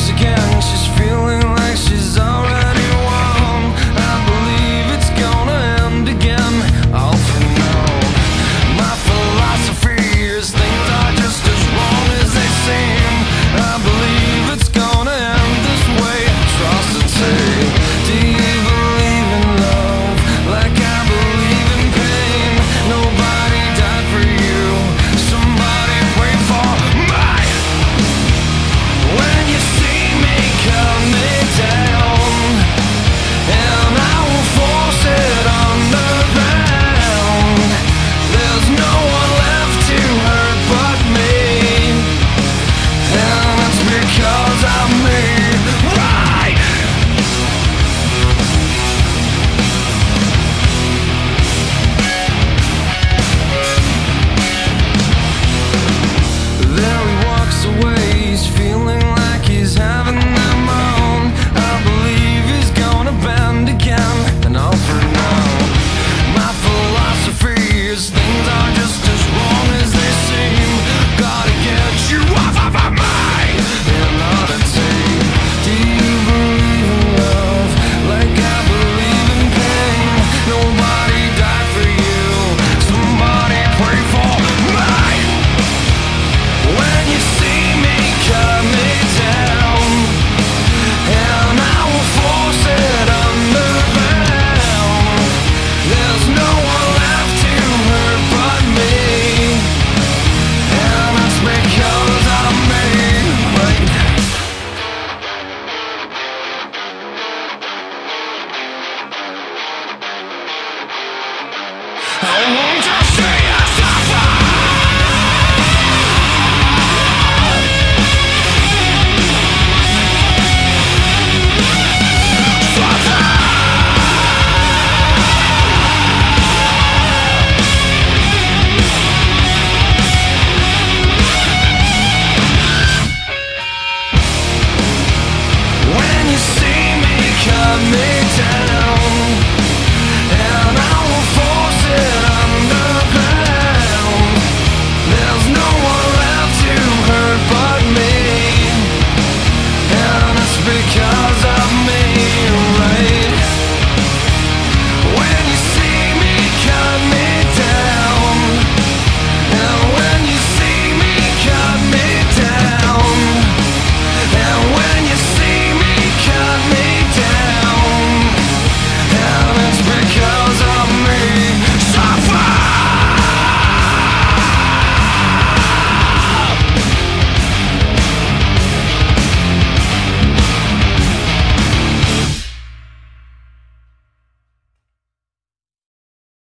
dreams again.